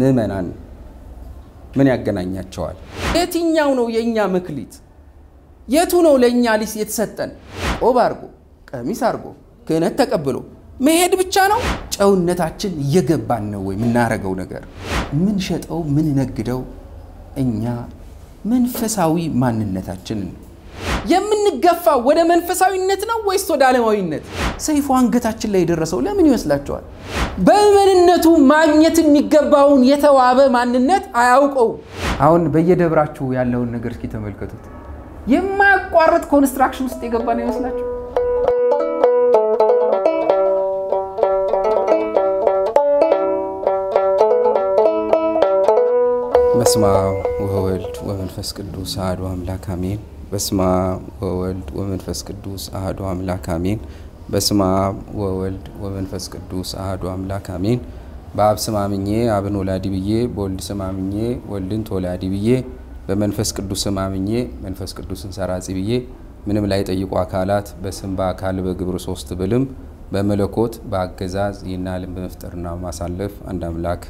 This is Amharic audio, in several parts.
ምዕመናን ምን ያገናኛቸዋል? የትኛው ነው የእኛ መክሊት? የቱ ነው ለእኛ ሊስ የተሰጠን? ቆብ አድርጎ ቀሚስ አድርጎ ክህነት ተቀብሎ መሄድ ብቻ ነው? ጨውነታችን እየገባን ነው ወይ? የምናረገው ነገር ምን ሸጠው ምን ነግደው እኛ መንፈሳዊ ማንነታችንን የምንገፋው ወደ መንፈሳዊነት ነው ወይስ ወደ ዓለማዊነት? ሰይፉ አንገታችን ላይ የደረሰው ለምን ይመስላችኋል? በምንነቱ ማግኘት የሚገባውን የተዋበ ማንነት አያውቀው። አሁን በየደብራችሁ ያለውን ነገር እስኪ ተመልከቱት። የማያቋርጥ ኮንስትራክሽን ውስጥ የገባ ነው ይመስላችሁ? በስመ አብ ወወልድ ወመንፈስ ቅዱስ አሐዱ አምላክ አሜን። በስመ አብ ወወልድ ወመንፈስ ቅዱስ አሐዱ አምላክ አሜን። በስመ አብ ወወልድ ወመንፈስ ቅዱስ አሐዱ አምላክ አሜን። በአብ ስም አምኜ አብን ወላዲ ብዬ፣ በወልድ ስም አምኜ ወልድን ተወላዲ ብዬ፣ በመንፈስ ቅዱስ ስም አምኜ መንፈስ ቅዱስን ሰራጺ ብዬ ምንም ላይ ጠይቁ አካላት በስም በአካል በግብር ሶስት ብልም በመለኮት በአገዛዝ ይህን በመፍጠርና ማሳለፍ አንድ አምላክ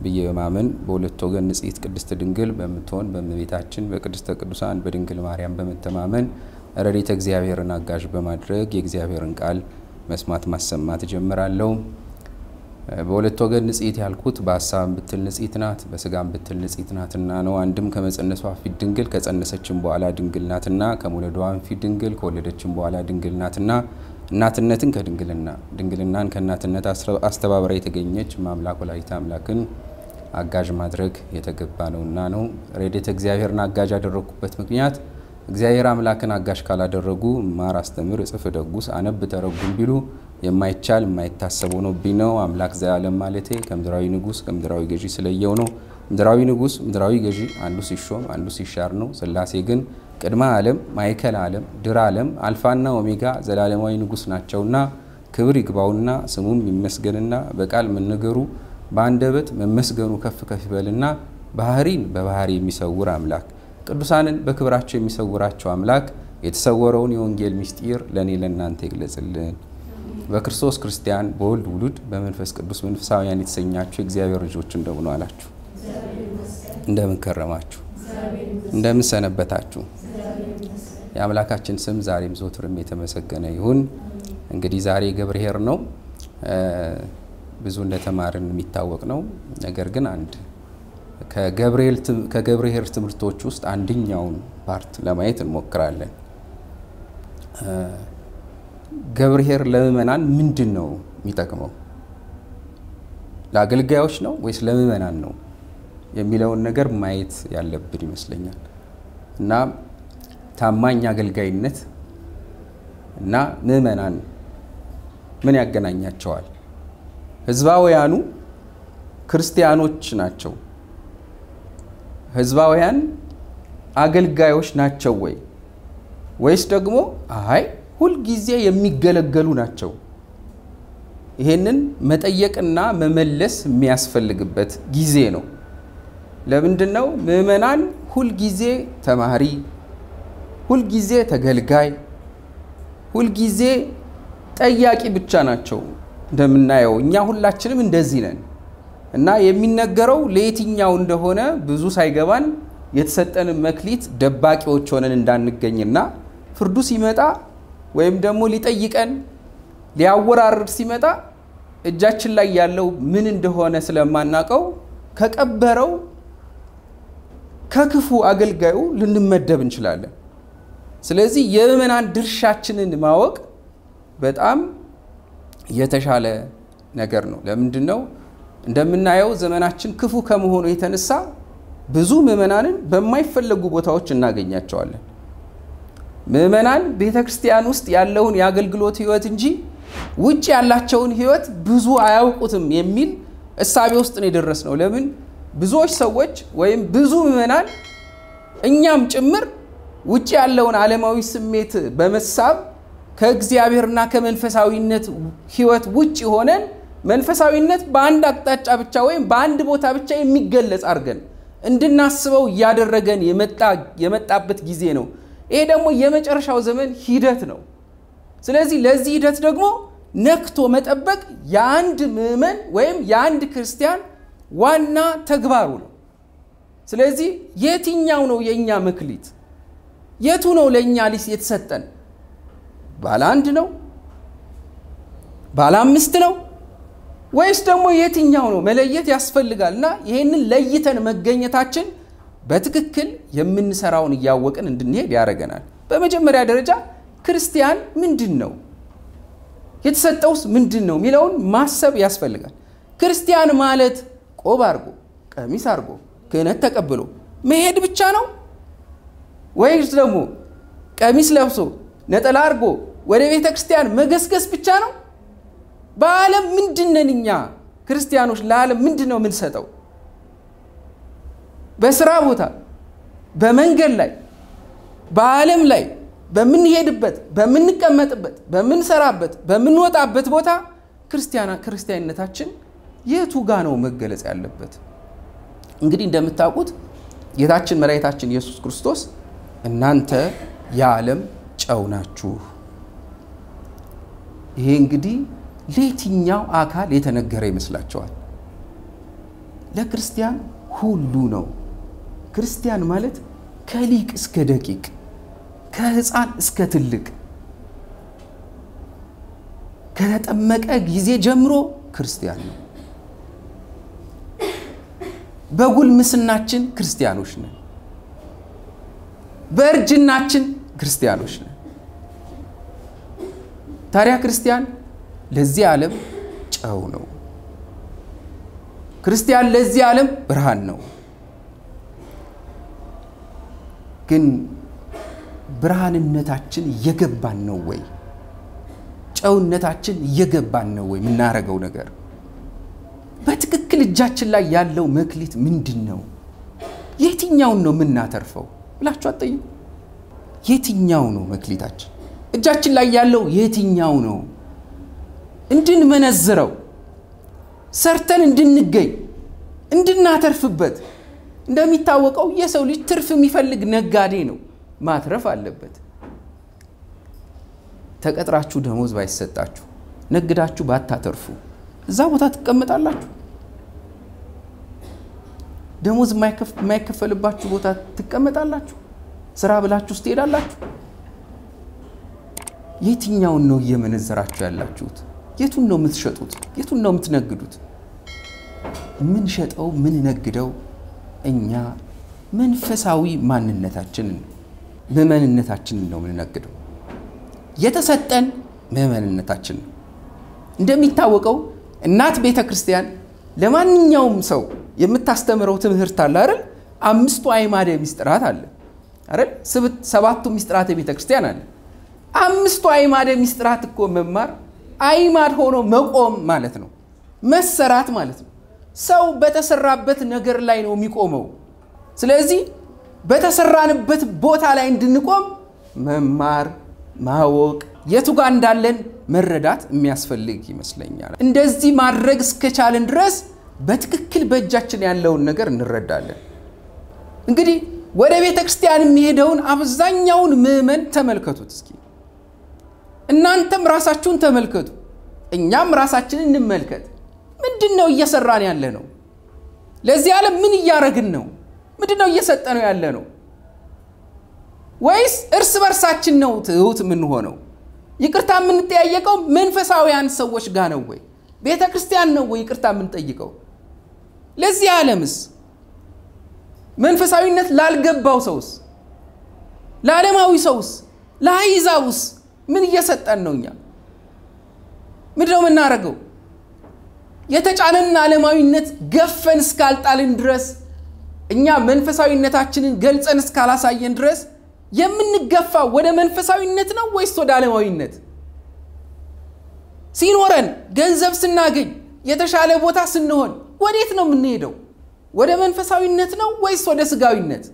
ብዬ በማመን በሁለት ወገን ንጽሕት ቅድስት ድንግል በምትሆን በእመቤታችን በቅድስተ ቅዱሳን በድንግል ማርያም በመተማመን ረድኤተ እግዚአብሔርን አጋዥ በማድረግ የእግዚአብሔርን ቃል መስማት ማሰማት እጀምራለሁ። በሁለት ወገን ንጽሕት ያልኩት በሀሳብም ብትል ንጽሕት ናት፣ በስጋም ብትል ንጽሕት ናትና ነው። አንድም ከመጸነሷ ፊት ድንግል ከጸነሰችም በኋላ ድንግል ናትና፣ ከመውለዷም ፊት ድንግል ከወለደችም በኋላ ድንግል ናትና እናትነትን ከድንግልና ድንግልናን ከእናትነት አስተባብራ የተገኘች ማምላክ ወላዲተ አምላክን አጋዥ ማድረግ የተገባ ነውና ነው። ረድኤተ እግዚአብሔርን አጋዥ ያደረግኩበት ምክንያት እግዚአብሔር አምላክን አጋዥ ካላደረጉ ማር፣ አስተምር፣ እጽፍ፣ ደጉስ፣ አነብ፣ ተረጉም ቢሉ የማይቻል የማይታሰብ ሆኖብኝ ነው። አምላክ ዘላለም ማለቴ ከምድራዊ ንጉሥ ከምድራዊ ገዢ ስለየው ነው። ምድራዊ ንጉሥ ምድራዊ ገዢ አንዱ ሲሾም አንዱ ሲሻር ነው። ሥላሴ ግን ቅድመ ዓለም ማዕከል ዓለም ድር ዓለም አልፋና ኦሜጋ ዘላለማዊ ንጉሥ ናቸውና ክብር ይግባውና ስሙም ይመስገንና በቃል መነገሩ በአንደበት መመስገኑ ከፍ ከፍ ይበልና ባህሪን በባህሪ የሚሰውር አምላክ ቅዱሳንን በክብራቸው የሚሰውራቸው አምላክ የተሰወረውን የወንጌል ምስጢር ለእኔ ለእናንተ ይግለጽልን። በክርስቶስ ክርስቲያን በወልድ ውሉድ በመንፈስ ቅዱስ መንፈሳውያን የተሰኛችሁ የእግዚአብሔር ልጆች እንደምን አላችሁ? እንደምን ከረማችሁ? እንደምን ሰነበታችሁ? የአምላካችን ስም ዛሬም ዘወትርም የተመሰገነ ይሁን። እንግዲህ ዛሬ ገብርኄር ነው። ብዙ እንደተማርን የሚታወቅ ነው። ነገር ግን አንድ ከገብርኄር ትምህርቶች ውስጥ አንደኛውን part ለማየት እንሞክራለን። ገብርኄር ለምእመናን ምንድን ነው የሚጠቅመው? ለአገልጋዮች ነው ወይስ ለምእመናን ነው የሚለውን ነገር ማየት ያለብን ይመስለኛል እና ታማኝ አገልጋይነት እና ምእመናን ምን ያገናኛቸዋል? ህዝባውያኑ ክርስቲያኖች ናቸው። ህዝባውያን አገልጋዮች ናቸው ወይ ወይስ ደግሞ አይ ሁልጊዜ የሚገለገሉ ናቸው? ይሄንን መጠየቅና መመለስ የሚያስፈልግበት ጊዜ ነው። ለምንድን ነው ምእመናን ሁልጊዜ ተማሪ ሁልጊዜ ተገልጋይ፣ ሁልጊዜ ጠያቂ ብቻ ናቸው። እንደምናየው እኛ ሁላችንም እንደዚህ ነን እና የሚነገረው ለየትኛው እንደሆነ ብዙ ሳይገባን የተሰጠንን መክሊት ደባቂዎች ሆነን እንዳንገኝና ፍርዱ ሲመጣ ወይም ደግሞ ሊጠይቀን ሊያወራርድ ሲመጣ እጃችን ላይ ያለው ምን እንደሆነ ስለማናቀው ከቀበረው ከክፉ አገልጋዩ ልንመደብ እንችላለን። ስለዚህ የምእመናን ድርሻችንን ማወቅ በጣም የተሻለ ነገር ነው። ለምንድን ነው? እንደምናየው ዘመናችን ክፉ ከመሆኑ የተነሳ ብዙ ምእመናንን በማይፈለጉ ቦታዎች እናገኛቸዋለን። ምእመናን ቤተ ክርስቲያን ውስጥ ያለውን የአገልግሎት ሕይወት እንጂ ውጭ ያላቸውን ሕይወት ብዙ አያውቁትም የሚል እሳቤ ውስጥ ነው የደረስነው። ለምን ብዙዎች ሰዎች ወይም ብዙ ምእመናን እኛም ጭምር ውጭ ያለውን ዓለማዊ ስሜት በመሳብ ከእግዚአብሔርና ከመንፈሳዊነት ሕይወት ውጭ ሆነን መንፈሳዊነት በአንድ አቅጣጫ ብቻ ወይም በአንድ ቦታ ብቻ የሚገለጽ አድርገን እንድናስበው እያደረገን የመጣበት ጊዜ ነው። ይሄ ደግሞ የመጨረሻው ዘመን ሂደት ነው። ስለዚህ ለዚህ ሂደት ደግሞ ነክቶ መጠበቅ የአንድ ምዕመን ወይም የአንድ ክርስቲያን ዋና ተግባሩ ነው። ስለዚህ የትኛው ነው የእኛ መክሊት? የቱ ነው ለእኛ ሊስ የተሰጠን? ባለ አንድ ነው? ባለ አምስት ነው? ወይስ ደግሞ የትኛው ነው መለየት ያስፈልጋል። እና ይህንን ለይተን መገኘታችን በትክክል የምንሰራውን እያወቅን እንድንሄድ ያደርገናል። በመጀመሪያ ደረጃ ክርስቲያን ምንድን ነው የተሰጠውስ ምንድን ነው የሚለውን ማሰብ ያስፈልጋል። ክርስቲያን ማለት ቆብ አድርጎ ቀሚስ አድርጎ ክህነት ተቀብሎ መሄድ ብቻ ነው ወይስ ደግሞ ቀሚስ ለብሶ ነጠላ አድርጎ ወደ ቤተ ክርስቲያን መገስገስ ብቻ ነው? በዓለም ምንድን ነን እኛ ክርስቲያኖች? ለዓለም ምንድን ነው የምንሰጠው? በስራ ቦታ፣ በመንገድ ላይ፣ በዓለም ላይ በምንሄድበት፣ በምንቀመጥበት፣ በምንሰራበት፣ በምንወጣበት ቦታ ክርስቲያንነታችን የቱ ጋ ነው መገለጽ ያለበት? እንግዲህ እንደምታውቁት ጌታችን መድኃኒታችን ኢየሱስ ክርስቶስ እናንተ የዓለም ጨው ናችሁ። ይሄ እንግዲህ ለየትኛው አካል የተነገረ ይመስላችኋል? ለክርስቲያን ሁሉ ነው። ክርስቲያን ማለት ከሊቅ እስከ ደቂቅ ከህፃን እስከ ትልቅ ከተጠመቀ ጊዜ ጀምሮ ክርስቲያን ነው። በጉልምስናችን ክርስቲያኖች ነን። በእርጅናችን ክርስቲያኖች ነን። ታዲያ ክርስቲያን ለዚህ ዓለም ጨው ነው። ክርስቲያን ለዚህ ዓለም ብርሃን ነው። ግን ብርሃንነታችን እየገባን ነው ወይ? ጨውነታችን እየገባን ነው ወይ? የምናረገው ነገር በትክክል እጃችን ላይ ያለው መክሊት ምንድን ነው? የትኛውን ነው የምናተርፈው ብላችሁ አትጠይቁ። የትኛው ነው መክሊታችን? እጃችን ላይ ያለው የትኛው ነው? እንድንመነዝረው ሰርተን እንድንገኝ እንድናተርፍበት። እንደሚታወቀው የሰው ልጅ ትርፍ የሚፈልግ ነጋዴ ነው። ማትረፍ አለበት። ተቀጥራችሁ ደሞዝ ባይሰጣችሁ፣ ነግዳችሁ ባታተርፉ እዛ ቦታ ትቀመጣላችሁ? ደሞዝ የማይከፈልባችሁ ቦታ ትቀመጣላችሁ? ስራ ብላችሁ ትሄዳላችሁ? የትኛውን ነው እየመነዘራችሁ ያላችሁት? የቱን ነው የምትሸጡት? የቱን ነው የምትነግዱት? የምንሸጠው የምንነግደው እኛ መንፈሳዊ ማንነታችንን ምዕመንነታችንን ነው የምንነግደው። የተሰጠን ምዕመንነታችን ነው። እንደሚታወቀው እናት ቤተ ክርስቲያን ለማንኛውም ሰው የምታስተምረው ትምህርት አለ አይደል? አምስቱ አዕማደ ምስጢራት አለ አይደል? ሰባቱ ምስጢራተ ቤተ ክርስቲያን አለ። አምስቱ አዕማደ ምስጢራት እኮ መማር አዕማድ ሆኖ መቆም ማለት ነው፣ መሰራት ማለት ነው። ሰው በተሰራበት ነገር ላይ ነው የሚቆመው። ስለዚህ በተሰራንበት ቦታ ላይ እንድንቆም መማር፣ ማወቅ፣ የቱ ጋር እንዳለን መረዳት የሚያስፈልግ ይመስለኛል። እንደዚህ ማድረግ እስከቻለን ድረስ በትክክል በእጃችን ያለውን ነገር እንረዳለን። እንግዲህ ወደ ቤተ ክርስቲያን የሚሄደውን አብዛኛውን ምዕመን ተመልከቱት እስኪ። እናንተም ራሳችሁን ተመልከቱ፣ እኛም ራሳችንን እንመልከት። ምንድን ነው እየሰራን ያለ ነው? ለዚህ ዓለም ምን እያደረግን ነው? ምንድን ነው እየሰጠ ነው ያለ ነው? ወይስ እርስ በርሳችን ነው ትሁት የምንሆነው? ይቅርታ የምንጠያየቀው መንፈሳዊያን ሰዎች ጋር ነው ወይ? ቤተ ክርስቲያን ነው ወይ ይቅርታ የምንጠይቀው? ለዚህ ዓለምስ መንፈሳዊነት ላልገባው ሰውስ፣ ለዓለማዊ ሰውስ፣ ለአሕዛብስ ምን እየሰጠን ነው? እኛ ምንድን ነው የምናደርገው? የተጫነንን ዓለማዊነት ገፈን እስካልጣልን ድረስ እኛ መንፈሳዊነታችንን ገልጸን እስካላሳየን ድረስ የምንገፋ ወደ መንፈሳዊነት ነው ወይስ ወደ ዓለማዊነት? ሲኖረን ገንዘብ ስናገኝ የተሻለ ቦታ ስንሆን ወዴት ነው የምንሄደው? ወደ መንፈሳዊነት ነው ወይስ ወደ ስጋዊነት?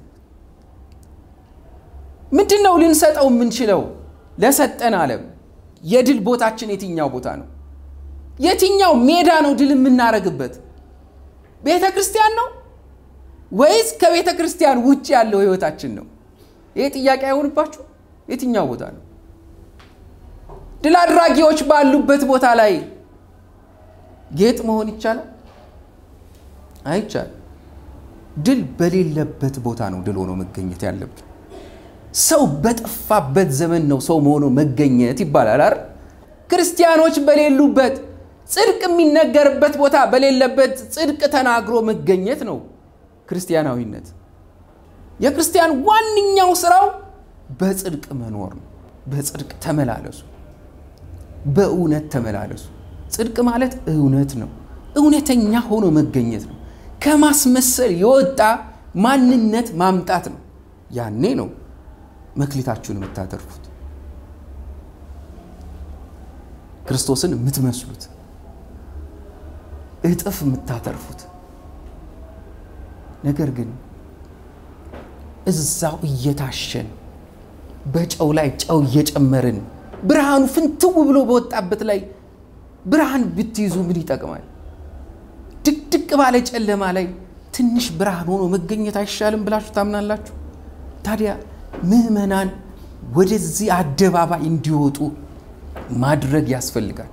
ምንድን ነው ልንሰጠው የምንችለው ለሰጠን ዓለም? የድል ቦታችን የትኛው ቦታ ነው? የትኛው ሜዳ ነው ድል የምናደርግበት? ቤተ ክርስቲያን ነው ወይስ ከቤተ ክርስቲያን ውጭ ያለው ህይወታችን ነው? ይህ ጥያቄ አይሆንባችሁ? የትኛው ቦታ ነው? ድል አድራጊዎች ባሉበት ቦታ ላይ ጌጥ መሆን ይቻላል? አይቻልም። ድል በሌለበት ቦታ ነው ድል ሆኖ መገኘት ያለብን። ሰው በጠፋበት ዘመን ነው ሰው መሆኖ መገኘት ይባላል አይደል? ክርስቲያኖች በሌሉበት ጽድቅ የሚነገርበት ቦታ በሌለበት ጽድቅ ተናግሮ መገኘት ነው ክርስቲያናዊነት። የክርስቲያን ዋነኛው ስራው በጽድቅ መኖር ነው። በጽድቅ ተመላለሱ፣ በእውነት ተመላለሱ። ጽድቅ ማለት እውነት ነው። እውነተኛ ሆኖ መገኘት ነው። ከማስመሰል የወጣ ማንነት ማምጣት ነው። ያኔ ነው መክሊታችሁን የምታተርፉት፣ ክርስቶስን የምትመስሉት፣ እጥፍ የምታተርፉት። ነገር ግን እዛው እየታሸን በጨው ላይ ጨው እየጨመርን ብርሃኑ ፍንትው ብሎ በወጣበት ላይ ብርሃን ብትይዙ ምን ይጠቅማል? ድቅድቅ ባለ ጨለማ ላይ ትንሽ ብርሃን ሆኖ መገኘት አይሻልም ብላችሁ ታምናላችሁ? ታዲያ ምዕመናን ወደዚህ አደባባይ እንዲወጡ ማድረግ ያስፈልጋል።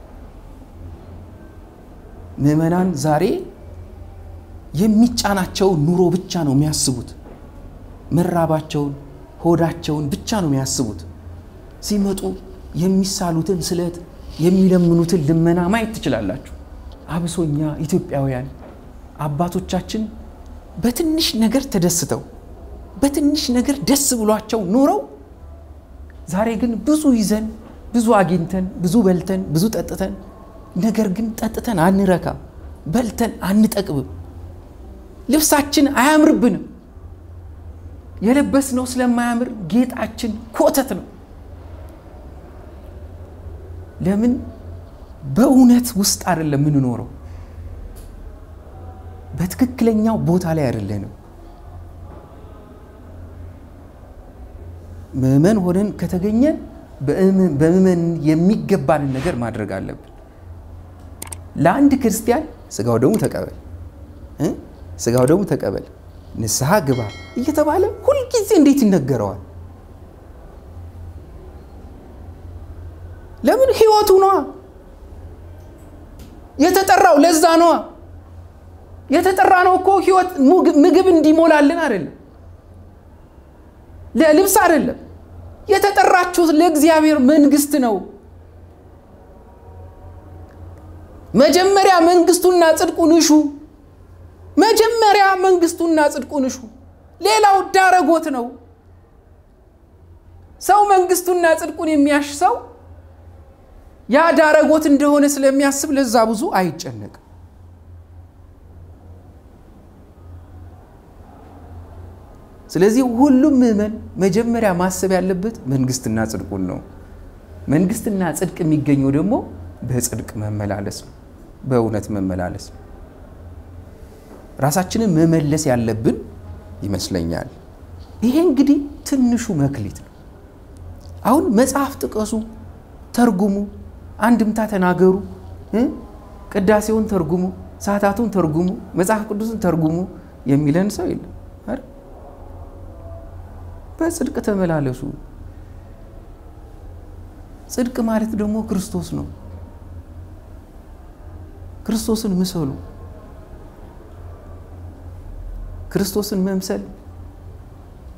ምዕመናን ዛሬ የሚጫናቸውን ኑሮ ብቻ ነው የሚያስቡት። መራባቸውን፣ ሆዳቸውን ብቻ ነው የሚያስቡት። ሲመጡ የሚሳሉትን ስለት የሚለምኑትን ልመና ማየት ትችላላችሁ። አብሶኛ ኢትዮጵያውያን አባቶቻችን በትንሽ ነገር ተደስተው በትንሽ ነገር ደስ ብሏቸው ኑረው ዛሬ ግን ብዙ ይዘን ብዙ አግኝተን ብዙ በልተን ብዙ ጠጥተን ነገር ግን ጠጥተን አንረካም፣ በልተን አንጠቅብም፣ ልብሳችን አያምርብንም። የለበስነው ስለማያምር ጌጣችን ኮተት ነው። ለምን? በእውነት ውስጥ አይደለም የምንኖረው። በትክክለኛው ቦታ ላይ አይደለንም። ምዕመን ሆነን ከተገኘን በምዕመን የሚገባንን ነገር ማድረግ አለብን። ለአንድ ክርስቲያን ስጋው ደግሞ ተቀበል፣ ስጋው ደግሞ ተቀበል፣ ንስሐ ግባ እየተባለ ሁልጊዜ እንዴት ይነገረዋል? ለምን? ህይወቱ ነዋ የተጠራው። ለዛ ነዋ የተጠራ ነው እኮ ህይወት ምግብ እንዲሞላልን አይደለም፣ ለልብስ አይደለም። የተጠራችሁት ለእግዚአብሔር መንግስት ነው። መጀመሪያ መንግስቱና ጽድቁን እሹ። መጀመሪያ መንግስቱና ጽድቁን እሹ። ሌላው ዳረጎት ነው። ሰው መንግስቱና ጽድቁን የሚያሽ ሰው ያ ዳረጎት እንደሆነ ስለሚያስብ ለዛ ብዙ አይጨነቅም። ስለዚህ ሁሉም ምዕመን መጀመሪያ ማሰብ ያለበት መንግስትና ጽድቁን ነው። መንግስትና ጽድቅ የሚገኘው ደግሞ በጽድቅ መመላለስ ነው፣ በእውነት መመላለስ ነው። ራሳችንን መመለስ ያለብን ይመስለኛል። ይሄ እንግዲህ ትንሹ መክሊት ነው። አሁን መጽሐፍ ጥቀሱ፣ ተርጉሙ፣ አንድምታ ተናገሩ፣ ቅዳሴውን ተርጉሙ፣ ሰዓታቱን ተርጉሙ፣ መጽሐፍ ቅዱስን ተርጉሙ የሚለን ሰው የለም። በጽድቅ ተመላለሱ። ጽድቅ ማለት ደግሞ ክርስቶስ ነው። ክርስቶስን ምሰሉ። ክርስቶስን መምሰል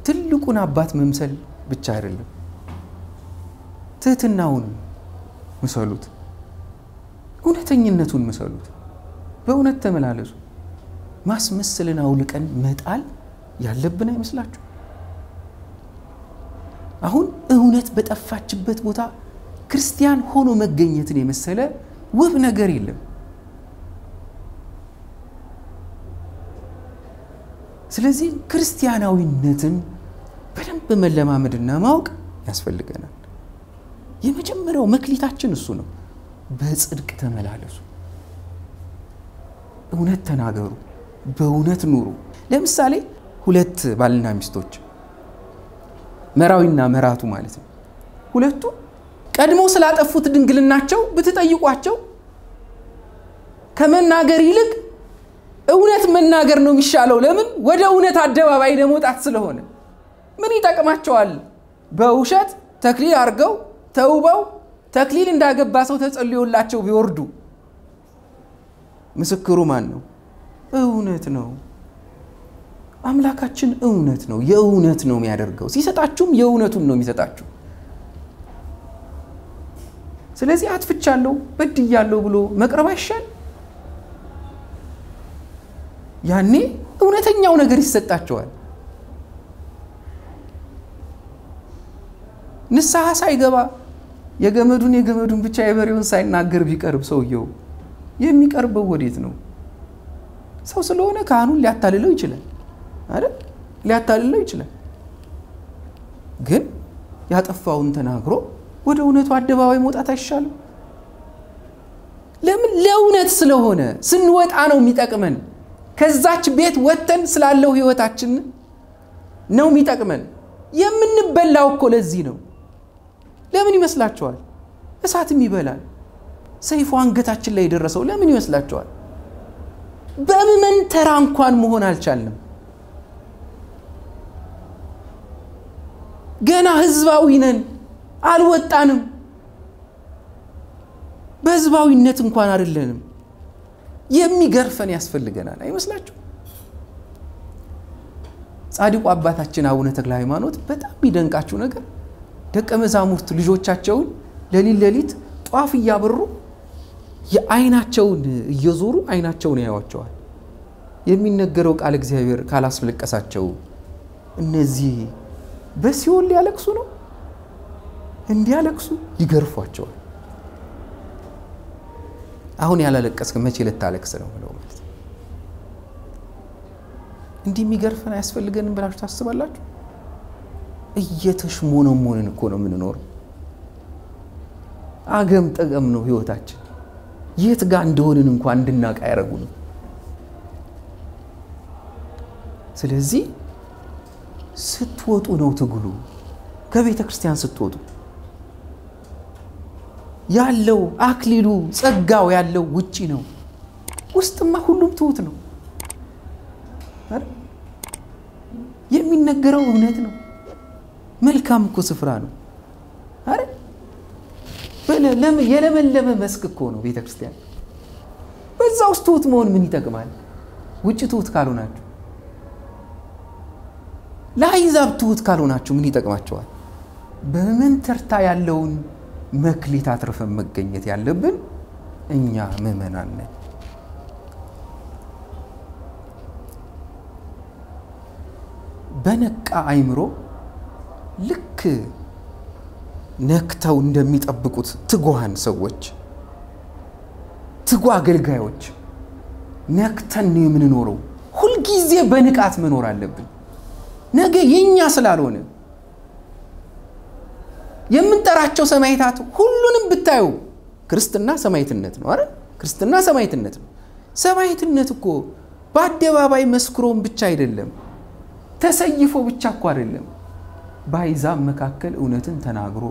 ትልቁን አባት መምሰል ብቻ አይደለም፣ ትህትናውን ምሰሉት፣ እውነተኝነቱን ምሰሉት። በእውነት ተመላለሱ። ማስመሰልን አውልቀን መጣል ያለብን አይመስላችሁ? አሁን እውነት በጠፋችበት ቦታ ክርስቲያን ሆኖ መገኘትን የመሰለ ውብ ነገር የለም። ስለዚህ ክርስቲያናዊነትን በደንብ መለማመድና ማወቅ ያስፈልገናል። የመጀመሪያው መክሊታችን እሱ ነው። በጽድቅ ተመላለሱ፣ እውነት ተናገሩ፣ በእውነት ኑሩ። ለምሳሌ ሁለት ባልና ሚስቶች መራዊና መራቱ ማለት ነው። ሁለቱ ቀድሞ ስላጠፉት ድንግልናቸው ብትጠይቋቸው ከመናገር ይልቅ እውነት መናገር ነው የሚሻለው። ለምን? ወደ እውነት አደባባይ ለመውጣት ስለሆነ። ምን ይጠቅማቸዋል? በውሸት ተክሊል አድርገው ተውበው ተክሊል እንዳገባ ሰው ተጸልዮላቸው ቢወርዱ ምስክሩ ማን ነው? እውነት ነው። አምላካችን እውነት ነው። የእውነት ነው የሚያደርገው። ሲሰጣችሁም የእውነቱን ነው የሚሰጣችሁ። ስለዚህ አጥፍቻለሁ፣ በድያለሁ ብሎ መቅረብ አይሻል? ያኔ እውነተኛው ነገር ይሰጣቸዋል። ንስሐ ሳይገባ የገመዱን የገመዱን ብቻ የበሬውን ሳይናገር ቢቀርብ ሰውየው የሚቀርበው ወዴት ነው? ሰው ስለሆነ ካህኑን ሊያታልለው ይችላል አይደል? ሊያታልለው ይችላል። ግን ያጠፋውን ተናግሮ ወደ እውነቱ አደባባይ መውጣት አይሻልም? ለምን? ለእውነት ስለሆነ ስንወጣ ነው የሚጠቅመን። ከዛች ቤት ወጥተን ስላለው ህይወታችን ነው የሚጠቅመን። የምንበላው እኮ ለዚህ ነው። ለምን ይመስላችኋል? እሳትም ይበላል። ሰይፉ አንገታችን ላይ የደረሰው ለምን ይመስላችኋል? በምዕመን ተራ እንኳን መሆን አልቻልንም። ገና ህዝባዊ ነን፣ አልወጣንም። በህዝባዊነት እንኳን አይደለንም። የሚገርፈን ያስፈልገናል። አይመስላችሁ? ጻድቁ አባታችን አቡነ ተክለ ሃይማኖት በጣም የሚደንቃችሁ ነገር ደቀ መዛሙርት ልጆቻቸውን ሌሊት ሌሊት ጧፍ እያበሩ የአይናቸውን እየዞሩ አይናቸውን ያዩዋቸዋል። የሚነገረው ቃል እግዚአብሔር ካላስለቀሳቸው እነዚህ በሲኦል ሊያለቅሱ ነው። እንዲያለቅሱ ይገርፏቸዋል። አሁን ያላለቀስክ መቼ ልታለቅስ ነው ብለው ማለት እንዲህ የሚገርፈን አያስፈልገንም ብላችሁ ታስባላችሁ? እየተሽሞነሞንን እኮ ነው የምንኖረው። አገም ጠገም ነው ህይወታችን። የት ጋር እንደሆንን እንኳን እንድናውቅ አያደርጉንም። ስለዚህ ስትወጡ ነው ትግሉ። ከቤተ ክርስቲያን ስትወጡ ያለው አክሊሉ ጸጋው ያለው ውጪ ነው። ውስጥማ ሁሉም ትሁት ነው። የሚነገረው እውነት ነው። መልካም እኮ ስፍራ ነው። የለመለመ መስክ እኮ ነው ቤተ ክርስቲያን። በዛ ውስጥ ትሁት መሆን ምን ይጠቅማል? ውጭ ትሁት ካልሆናችሁ፣ ለአሕዛብ ትሁት ካልሆናችሁ ምን ይጠቅማቸዋል? በምን ተርታ ያለውን መክሊት አትርፈን መገኘት ያለብን እኛ ምዕመናን ነን። በነቃ አይምሮ ልክ ነክተው እንደሚጠብቁት ትጉሃን ሰዎች ትጉ አገልጋዮች ነክተን ነው የምንኖረው። ሁልጊዜ በንቃት መኖር አለብን። ነገ የእኛ ስላልሆነ የምንጠራቸው ሰማዕታት ሁሉንም ብታዩ ክርስትና ሰማዕትነት ነው። አረ ክርስትና ሰማዕትነት ነው። ሰማዕትነት እኮ በአደባባይ መስክሮም ብቻ አይደለም፣ ተሰይፎ ብቻ እኮ አይደለም። በአሕዛብ መካከል እውነትን ተናግሮ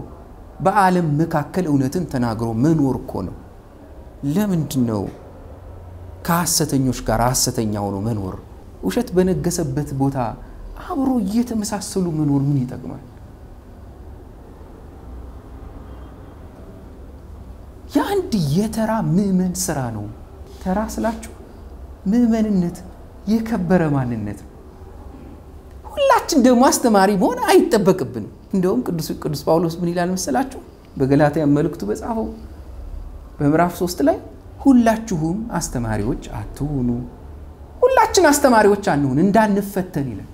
በዓለም መካከል እውነትን ተናግሮ መኖር እኮ ነው። ለምንድን ነው ከሐሰተኞች ጋር ሐሰተኛ ሆኖ መኖር? ውሸት በነገሰበት ቦታ አብሮ እየተመሳሰሉ መኖር ምን ይጠቅማል? የአንድ የተራ ምዕመን ስራ ነው። ተራ ስላችሁ ምዕመንነት የከበረ ማንነት ነው። ሁላችን ደግሞ አስተማሪ መሆን አይጠበቅብንም። እንደውም ቅዱስ ጳውሎስ ምን ይላል መሰላችሁ? በገላትያ መልእክቱ በጻፈው በምዕራፍ ሶስት ላይ ሁላችሁም አስተማሪዎች አትሁኑ፣ ሁላችን አስተማሪዎች አንሁን እንዳንፈተን ይላል።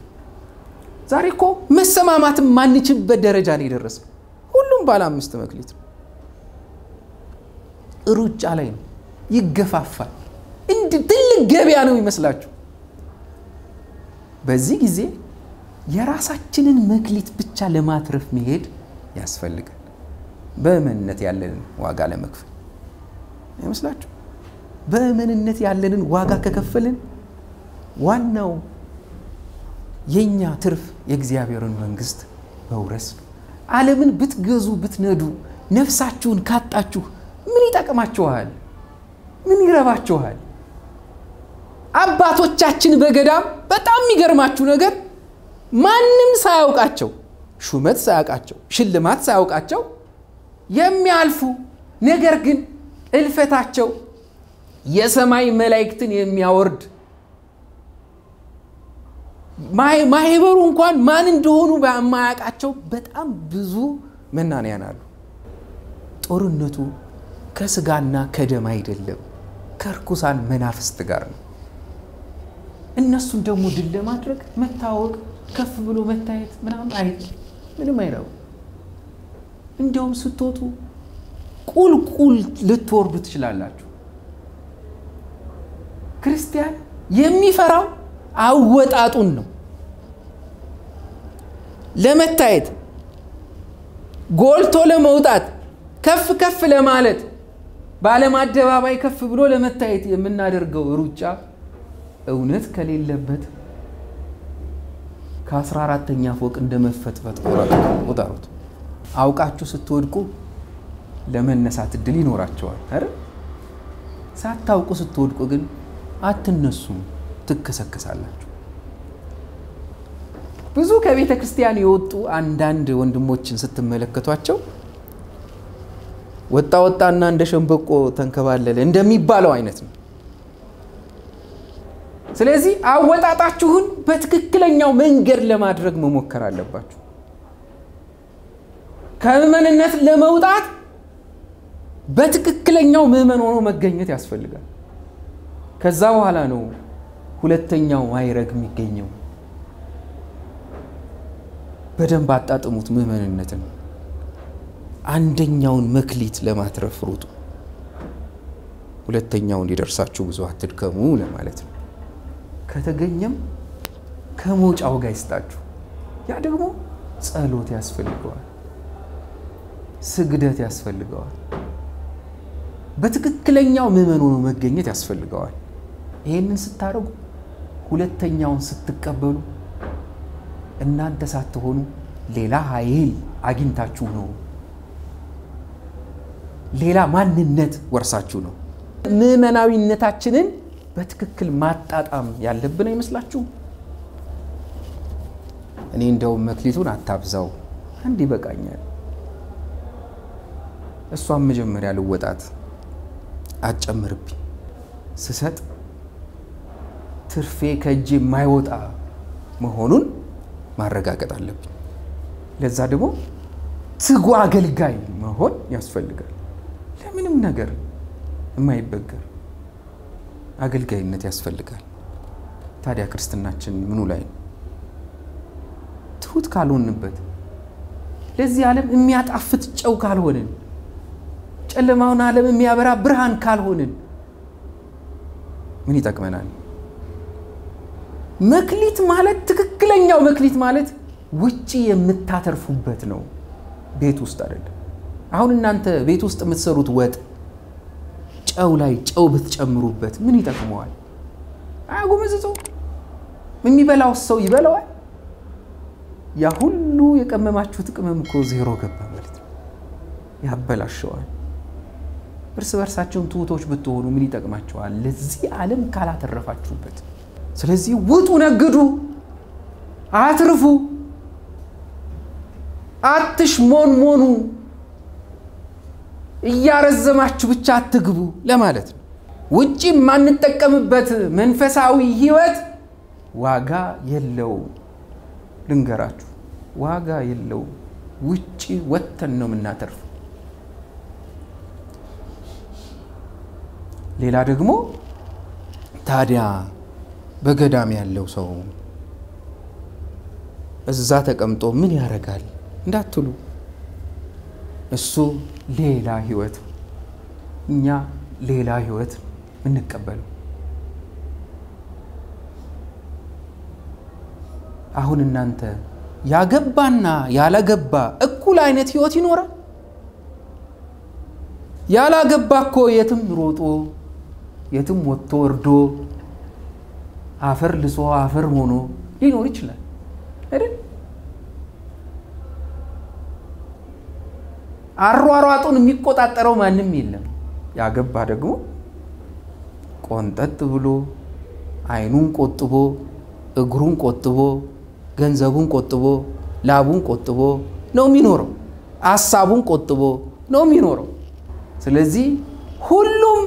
ዛሬ እኮ መሰማማትም ማንችልበት ደረጃ ነው የደረሰው። ሁሉም ባለ አምስት መክሊት ነው። ሩጫ ላይ ነው፣ ይገፋፋል። እንዲህ ትልቅ ገበያ ነው ይመስላችሁ። በዚህ ጊዜ የራሳችንን መክሊት ብቻ ለማትረፍ መሄድ ያስፈልጋል። በእምነት ያለንን ዋጋ ለመክፈል አይመስላችሁ? በእምነት ያለንን ዋጋ ከከፈልን ዋናው የእኛ ትርፍ የእግዚአብሔርን መንግሥት መውረስ ነው። ዓለምን ብትገዙ ብትነዱ ነፍሳችሁን ካጣችሁ ምን ይጠቅማችኋል? ምን ይረባችኋል? አባቶቻችን በገዳም በጣም የሚገርማችሁ ነገር ማንም ሳያውቃቸው ሹመት ሳያውቃቸው ሽልማት ሳያውቃቸው የሚያልፉ ነገር ግን እልፈታቸው የሰማይ መላእክትን የሚያወርድ ማህበሩ እንኳን ማን እንደሆኑ በማያውቃቸው በጣም ብዙ መናንያን አሉ። ጦርነቱ ከስጋና ከደም አይደለም፣ ከርኩሳን መናፍስት ጋር ነው። እነሱን ደግሞ ድል ለማድረግ መታወቅ፣ ከፍ ብሎ መታየት ምናምን አይ ምንም አይረቡ። እንዲያውም ስትወጡ ቁልቁል ልትወርዱ ትችላላችሁ። ክርስቲያን የሚፈራው አወጣጡን ነው። ለመታየት ጎልቶ ለመውጣት ከፍ ከፍ ለማለት በዓለም አደባባይ ከፍ ብሎ ለመታየት የምናደርገው ሩጫ እውነት ከሌለበት ከአስራ አራተኛ ፎቅ እንደ መፈጥፈጥ ቁጠሩት። አውቃችሁ ስትወድቁ ለመነሳት እድል ይኖራቸዋል አይደል? ሳታውቁ ስትወድቁ ግን አትነሱም፣ ትከሰከሳላችሁ። ብዙ ከቤተ ክርስቲያን የወጡ አንዳንድ ወንድሞችን ስትመለከቷቸው ወጣ ወጣና እንደ ሸንበቆ ተንከባለለ እንደሚባለው አይነት ነው። ስለዚህ አወጣጣችሁን በትክክለኛው መንገድ ለማድረግ መሞከር አለባችሁ። ከምዕመንነት ለመውጣት በትክክለኛው ምዕመን ሆኖ መገኘት ያስፈልጋል። ከዛ በኋላ ነው ሁለተኛው ማዕረግ የሚገኘው። በደንብ አጣጥሙት ምዕመንነትን። አንደኛውን መክሊት ለማትረፍ ሩጡ፣ ሁለተኛው እንዲደርሳችሁ ብዙ አትድከሙ ለማለት ነው። ከተገኘም ከመውጫው ጋር ይስጣችሁ። ያ ደግሞ ጸሎት ያስፈልገዋል፣ ስግደት ያስፈልገዋል፣ በትክክለኛው ምዕመን ሆኖ መገኘት ያስፈልገዋል። ይህንን ስታደርጉ ሁለተኛውን ስትቀበሉ እናንተ ሳትሆኑ ሌላ ኃይል አግኝታችሁ ነው። ሌላ ማንነት ወርሳችሁ ነው። ምዕመናዊነታችንን በትክክል ማጣጣም ያለብን አይመስላችሁም? እኔ እንደውም መክሊቱን አታብዛው፣ አንድ ይበቃኛል። እሷም መጀመሪያ ልወጣት አትጨምርብኝ። ስሰጥ ትርፌ ከእጅ የማይወጣ መሆኑን ማረጋገጥ አለብኝ። ለዛ ደግሞ ትጉ አገልጋይ መሆን ያስፈልጋል። ለምንም ነገር የማይበገር አገልጋይነት ያስፈልጋል። ታዲያ ክርስትናችን ምኑ ላይ ነው? ትሁት ካልሆንበት፣ ለዚህ ዓለም የሚያጣፍጥ ጨው ካልሆንን፣ ጨለማውን ዓለም የሚያበራ ብርሃን ካልሆንን ምን ይጠቅመናል? መክሊት ማለት ትክክለኛው መክሊት ማለት ውጪ የምታተርፉበት ነው፣ ቤት ውስጥ አይደለም። አሁን እናንተ ቤት ውስጥ የምትሰሩት ወጥ ጨው ላይ ጨው ብትጨምሩበት ምን ይጠቅመዋል? አያጎመዝዘው? የሚበላው ሰው ይበላዋል? ያ ሁሉ የቀመማችሁት ቅመም እኮ ዜሮ ገባ ማለት ነው። ያበላሸዋል። እርስ በርሳቸውን ትሑቶች ብትሆኑ ምን ይጠቅማቸዋል? ለዚህ ዓለም ካላተረፋችሁበት። ስለዚህ ውጡ፣ ነግዱ፣ አትርፉ፣ አትሽሞንሞኑ፣ እያረዘማችሁ ብቻ አትግቡ ለማለት ነው። ውጭ የማንጠቀምበት መንፈሳዊ ሕይወት ዋጋ የለውም። ልንገራችሁ፣ ዋጋ የለውም። ውጭ ወጥተን ነው የምናተርፍ። ሌላ ደግሞ ታዲያ በገዳም ያለው ሰው እዛ ተቀምጦ ምን ያደርጋል? እንዳትሉ፣ እሱ ሌላ ሕይወት እኛ ሌላ ሕይወት የምንቀበለው። አሁን እናንተ ያገባና ያላገባ እኩል አይነት ሕይወት ይኖራል። ያላገባ እኮ የትም ሮጦ የትም ወጥቶ ወርዶ አፈር ልሶ አፈር ሆኖ ሊኖር ይችላል አይደል? አሯሯጡን የሚቆጣጠረው ማንም የለም። ያገባ ደግሞ ቆንጠጥ ብሎ ዓይኑን ቆጥቦ እግሩን ቆጥቦ ገንዘቡን ቆጥቦ ላቡን ቆጥቦ ነው የሚኖረው። አሳቡን ቆጥቦ ነው የሚኖረው። ስለዚህ ሁሉም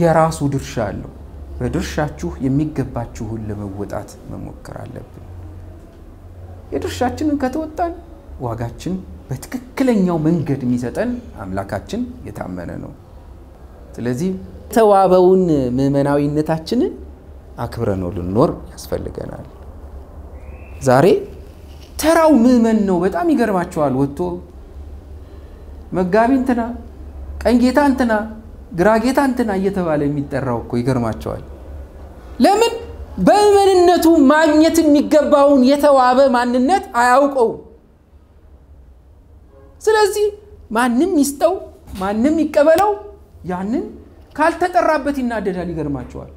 የራሱ ድርሻ አለው። በድርሻችሁ የሚገባችሁን ለመወጣት መሞከር አለብን። የድርሻችንን ከተወጣን ዋጋችን በትክክለኛው መንገድ የሚሰጠን አምላካችን የታመነ ነው። ስለዚህ የተዋበውን ምዕመናዊነታችንን አክብረነው ልንኖር ያስፈልገናል። ዛሬ ተራው ምዕመን ነው። በጣም ይገርማቸዋል። ወጥቶ መጋቢ እንትና፣ ቀኝ ጌታ እንትና፣ ግራ ጌታ እንትና እየተባለ የሚጠራው እኮ ይገርማቸዋል። ለምን? በምዕመንነቱ ማግኘት የሚገባውን የተዋበ ማንነት አያውቀውም። ስለዚህ ማንም ይስጠው ማንም ይቀበለው፣ ያንን ካልተጠራበት ይናደዳል። ይገርማቸዋል።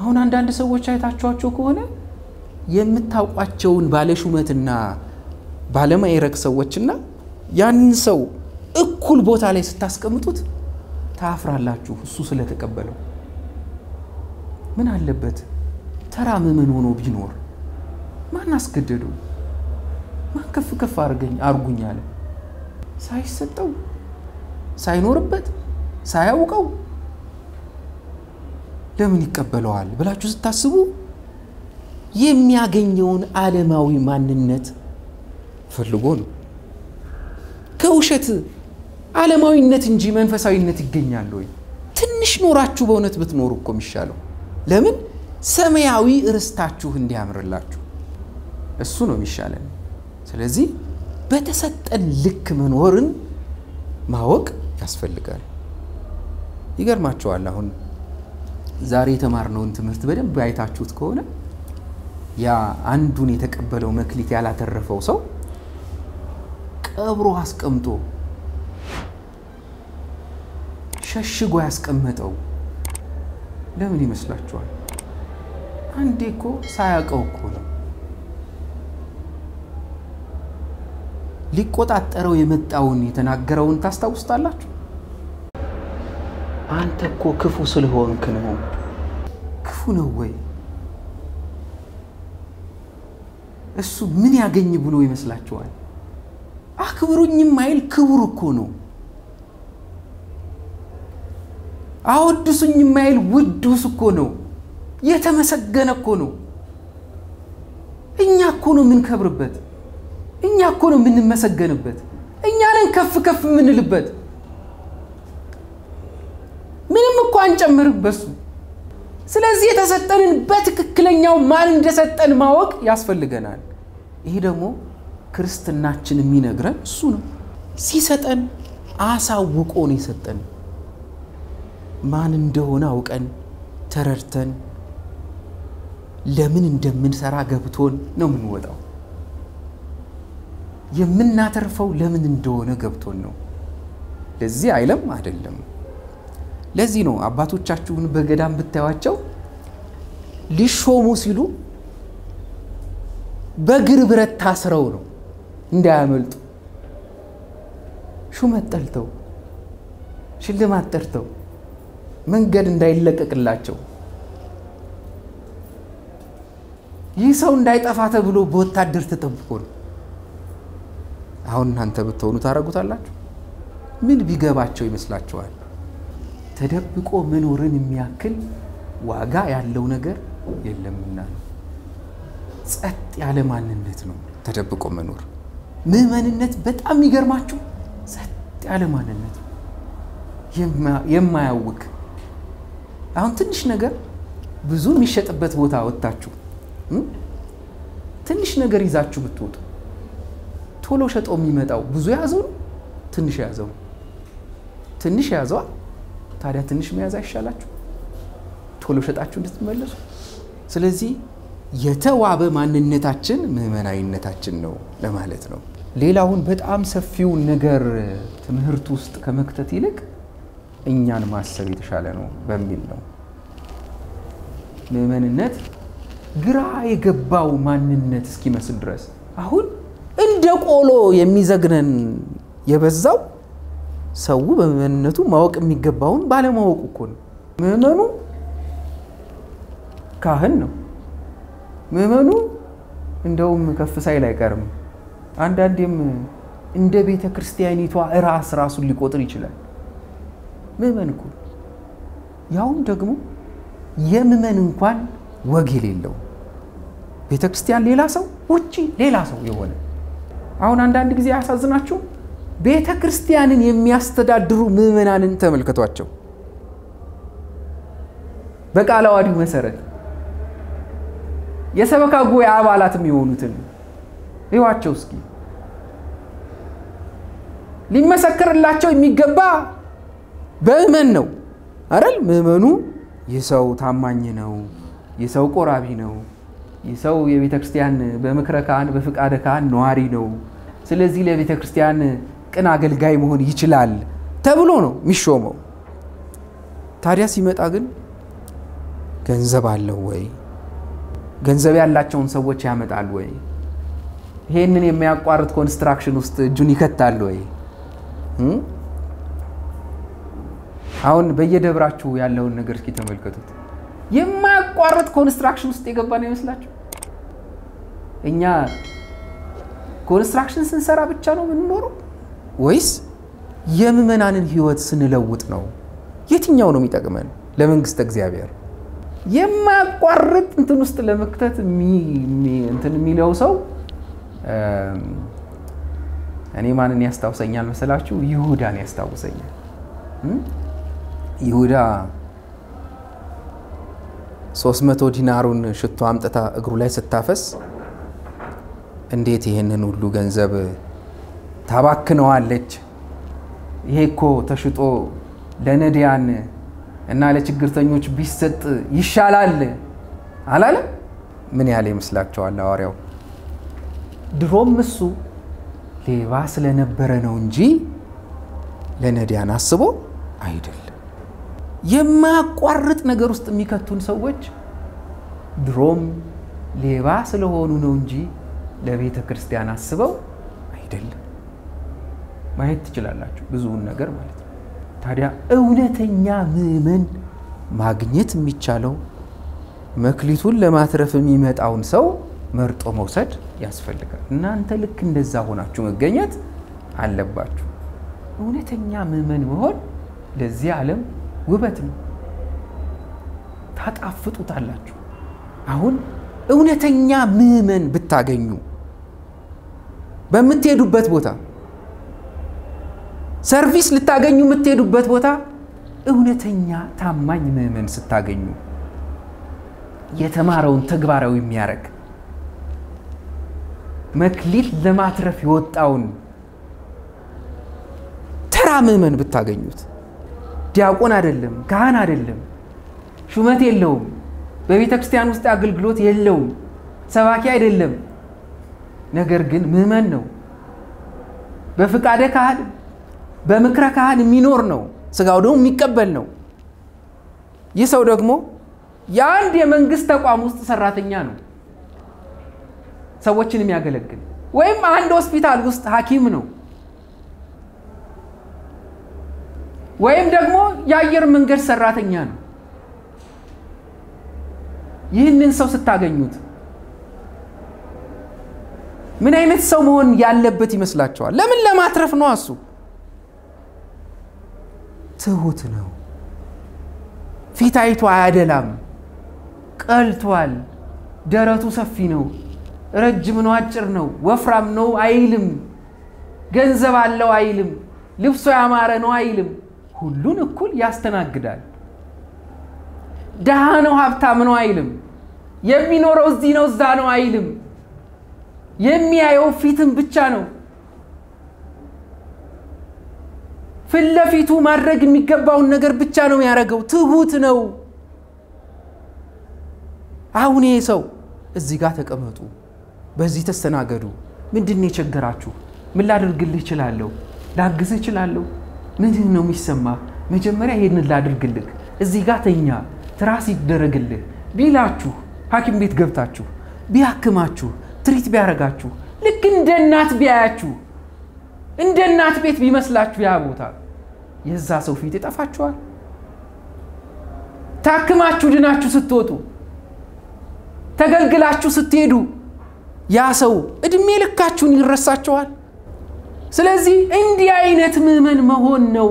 አሁን አንዳንድ ሰዎች አይታችኋቸው ከሆነ የምታውቋቸውን ባለሹመትና ባለማይረግ ሰዎችና ያንን ሰው እኩል ቦታ ላይ ስታስቀምጡት ታፍራላችሁ። እሱ ስለተቀበለው ምን አለበት ተራ ምዕመን ሆኖ ቢኖር? ማን አስገደደው? ማን ከፍ ከፍ አርገኝ አርጉኝ አለ? ሳይሰጠው ሳይኖርበት ሳያውቀው ለምን ይቀበለዋል ብላችሁ ስታስቡ የሚያገኘውን ዓለማዊ ማንነት ፈልጎ ነው። ከውሸት ዓለማዊነት እንጂ መንፈሳዊነት ይገኛል ወይ? ትንሽ ኖራችሁ በእውነት ብትኖሩ እኮ የሚሻለው። ለምን ሰማያዊ ርስታችሁ እንዲያምርላችሁ እሱ ነው የሚሻለን። ስለዚህ በተሰጠን ልክ መኖርን ማወቅ ያስፈልጋል። ይገርማቸዋል። አሁን ዛሬ የተማርነውን ትምህርት በደንብ አይታችሁት ከሆነ ያ አንዱን የተቀበለው መክሊት ያላተረፈው ሰው ቀብሮ አስቀምጦ ሸሽጎ ያስቀመጠው ለምን ይመስላችኋል? አንዴ እኮ ሳያውቀው እኮ ነው። ሊቆጣጠረው የመጣውን የተናገረውን ታስታውስታላችሁ? አንተ እኮ ክፉ ስለሆንክ ነው። ክፉ ነው ወይ? እሱ ምን ያገኝ ብሎ ይመስላችኋል? አክብሩኝም አይል ክቡር እኮ ነው። አወድሱኝም አይል ውዱስ እኮ ነው። የተመሰገነ እኮ ነው። እኛ እኮ ነው የምንከብርበት። እኛ እኮ ነው የምንመሰገንበት። እኛ ነን ከፍ ከፍ የምንልበት። ምንም እኮ አንጨምርም በሱ። ስለዚህ የተሰጠንን በትክክለኛው ማን እንደሰጠን ማወቅ ያስፈልገናል። ይሄ ደግሞ ክርስትናችን የሚነግረን እሱ ነው። ሲሰጠን አሳውቆ ነው የሰጠን። ማን እንደሆነ አውቀን ተረድተን ለምን እንደምንሰራ ገብቶን ነው የምንወጣው። የምናተርፈው ለምን እንደሆነ ገብቶን ነው። ለዚህ አይለም አይደለም። ለዚህ ነው አባቶቻችሁን በገዳም ብታዩቸው ሊሾሙ ሲሉ በእግር ብረት ታስረው ነው እንዳያመልጡ። ሹመት ጠልተው ሽልማት ጠርተው መንገድ እንዳይለቀቅላቸው ይህ ሰው እንዳይጠፋ ተብሎ በወታደር ተጠብቆ ነው። አሁን እናንተ ብትሆኑ ታደርጉታላችሁ? ምን ቢገባቸው ይመስላችኋል? ተደብቆ መኖርን የሚያክል ዋጋ ያለው ነገር የለምና ነው። ጸጥ ያለ ማንነት ነው ተደብቆ መኖር። ምዕመንነት በጣም የሚገርማችሁ ጸጥ ያለ ማንነት ነው፣ የማያውክ አሁን ትንሽ ነገር ብዙ የሚሸጥበት ቦታ ወጥታችሁ ትንሽ ነገር ይዛችሁ ብትወጡ ቶሎ ሸጦ የሚመጣው ብዙ የያዘው ትንሽ የያዘው? ትንሽ የያዘዋል። ታዲያ ትንሽ መያዝ አይሻላችሁ? ቶሎ ሸጣችሁ እንድትመለሱ። ስለዚህ የተዋበ ማንነታችን ምዕመናዊነታችን ነው ለማለት ነው። ሌላውን በጣም ሰፊውን ነገር ትምህርት ውስጥ ከመክተት ይልቅ እኛን ማሰብ የተሻለ ነው በሚል ነው። ምዕመንነት ግራ የገባው ማንነት እስኪመስል ድረስ አሁን እንደ ቆሎ የሚዘግነን የበዛው ሰው በምዕመንነቱ ማወቅ የሚገባውን ባለማወቁ እኮ ነው። ምዕመኑ ካህን ነው። ምዕመኑ እንደውም ከፍ ሳይል አይቀርም። አንዳንዴም እንደ ቤተ ክርስቲያኒቷ ራስ ራሱን ሊቆጥር ይችላል። ምዕመን እኮ ያውም ደግሞ የምዕመን እንኳን ወግ የሌለው ቤተ ክርስቲያን ሌላ ሰው ውጪ ሌላ ሰው የሆነ። አሁን አንዳንድ ጊዜ ያሳዝናችሁ ቤተ ክርስቲያንን የሚያስተዳድሩ ምዕመናንን ተመልከቷቸው። በቃለ ዓዋዲው መሰረት የሰበካ ጉባኤ አባላት የሚሆኑትን ይዋቸው እስኪ። ሊመሰክርላቸው የሚገባ በምዕመን ነው አይደል? ምዕመኑ ይህ ታማኝ ነው፣ ይህ ሰው ቆራቢ ነው፣ ይህ ሰው የቤተ ክርስቲያን በምክረ ካህን በፍቃደ ካህን ነዋሪ ነው፣ ስለዚህ ለቤተ ክርስቲያን ቅን አገልጋይ መሆን ይችላል ተብሎ ነው የሚሾመው። ታዲያ ሲመጣ ግን ገንዘብ አለው ወይ? ገንዘብ ያላቸውን ሰዎች ያመጣል ወይ? ይሄንን የማያቋርጥ ኮንስትራክሽን ውስጥ እጁን ይከታል ወይ? አሁን በየደብራችሁ ያለውን ነገር እስኪ ተመልከቱት። የማያቋርጥ ኮንስትራክሽን ውስጥ የገባ ነው ይመስላችሁ? እኛ ኮንስትራክሽን ስንሰራ ብቻ ነው የምንኖረው ወይስ የምዕመናንን ሕይወት ስንለውጥ ነው? የትኛው ነው የሚጠቅመን ለመንግስተ እግዚአብሔር? የማያቋርጥ እንትን ውስጥ ለመክተት እንትን የሚለው ሰው እኔ ማንን ያስታውሰኛል መሰላችሁ? ይሁዳን ያስታውሰኛል። ይሁዳ ሶስት መቶ ዲናሩን ሽቶ አምጥታ እግሩ ላይ ስታፈስ እንዴት ይህንን ሁሉ ገንዘብ ታባክነዋለች? ይሄ እኮ ተሽጦ ለነዳያን እና ለችግርተኞች ቢሰጥ ይሻላል አላለም? ምን ያህል ይመስላችኋል? ሐዋርያው ድሮም እሱ ሌባ ስለነበረ ነው እንጂ ለነዳያን አስቦ አይደለም። የማያቋርጥ ነገር ውስጥ የሚከቱን ሰዎች ድሮም ሌባ ስለሆኑ ነው እንጂ ለቤተ ክርስቲያን አስበው አይደለም። ማየት ትችላላችሁ፣ ብዙውን ነገር ማለት ነው። ታዲያ እውነተኛ ምዕመን ማግኘት የሚቻለው መክሊቱን ለማትረፍ የሚመጣውን ሰው መርጦ መውሰድ ያስፈልጋል። እናንተ ልክ እንደዛ ሆናችሁ መገኘት አለባችሁ። እውነተኛ ምዕመን መሆን ለዚህ ዓለም ውበት ነው። ታጣፍጡታላችሁ። አሁን እውነተኛ ምዕመን ብታገኙ በምትሄዱበት ቦታ ሰርቪስ ልታገኙ የምትሄዱበት ቦታ እውነተኛ ታማኝ ምዕመን ስታገኙ የተማረውን ተግባራዊ የሚያደርግ መክሊት ለማትረፍ የወጣውን ተራ ምዕመን ብታገኙት ዲያቆን አይደለም፣ ካህን አይደለም፣ ሹመት የለውም፣ በቤተ ክርስቲያን ውስጥ አገልግሎት የለውም፣ ሰባኪ አይደለም። ነገር ግን ምዕመን ነው። በፍቃደ ካህን በምክረ ካህን የሚኖር ነው። ስጋው ደግሞ የሚቀበል ነው። ይህ ሰው ደግሞ የአንድ የመንግስት ተቋም ውስጥ ሰራተኛ ነው፣ ሰዎችን የሚያገለግል ወይም አንድ ሆስፒታል ውስጥ ሐኪም ነው ወይም ደግሞ የአየር መንገድ ሰራተኛ ነው። ይህንን ሰው ስታገኙት ምን አይነት ሰው መሆን ያለበት ይመስላችኋል? ለምን ለማትረፍ ነው? እሱ ትሁት ነው። ፊት አይቶ አያደላም። ቀልቷል። ደረቱ ሰፊ ነው። ረጅም ነው፣ አጭር ነው፣ ወፍራም ነው አይልም። ገንዘብ አለው አይልም። ልብሶ ያማረ ነው አይልም። ሁሉን እኩል ያስተናግዳል። ድሃ ነው ሀብታም ነው አይልም። የሚኖረው እዚህ ነው እዛ ነው አይልም። የሚያየው ፊትን ብቻ ነው። ፊት ለፊቱ ማድረግ የሚገባውን ነገር ብቻ ነው የሚያደርገው። ትሁት ነው። አሁን ይሄ ሰው እዚህ ጋር ተቀመጡ፣ በዚህ ተስተናገዱ። ምንድን ነው የቸገራችሁ? ምን ላደርግልህ እችላለሁ? ላግዝህ እችላለሁ? ምንድን ነው የሚሰማ? መጀመሪያ ይሄንን ላድርግልህ፣ እዚህ ጋር ተኛ፣ ትራስ ይደረግልህ ቢላችሁ፣ ሐኪም ቤት ገብታችሁ ቢያክማችሁ፣ ትሪት ቢያረጋችሁ፣ ልክ እንደ እናት ቢያያችሁ፣ እንደ እናት ቤት ቢመስላችሁ ያ ቦታ የዛ ሰው ፊት ይጠፋችኋል። ታክማችሁ ድናችሁ ስትወጡ፣ ተገልግላችሁ ስትሄዱ ያ ሰው እድሜ ልካችሁን ይረሳችኋል። ስለዚህ እንዲህ አይነት ምዕመን መሆን ነው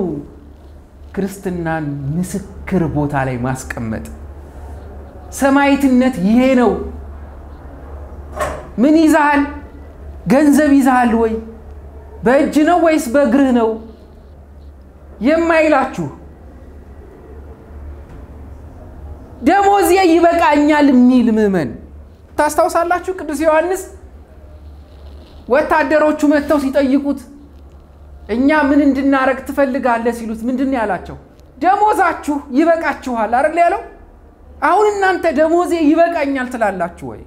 ክርስትናን ምስክር ቦታ ላይ ማስቀመጥ። ሰማዕትነት ይሄ ነው። ምን ይዛሃል? ገንዘብ ይዛሃል ወይ? በእጅ ነው ወይስ በእግርህ ነው የማይላችሁ ደሞዜ ይበቃኛል የሚል ምዕመን ታስታውሳላችሁ። ቅዱስ ዮሐንስ ወታደሮቹ መጥተው ሲጠይቁት እኛ ምን እንድናረግ ትፈልጋለህ ሲሉት ምንድን ያላቸው? ደሞዛችሁ ይበቃችኋል አይደል ያለው። አሁን እናንተ ደሞዜ ይበቃኛል ትላላችሁ ወይ?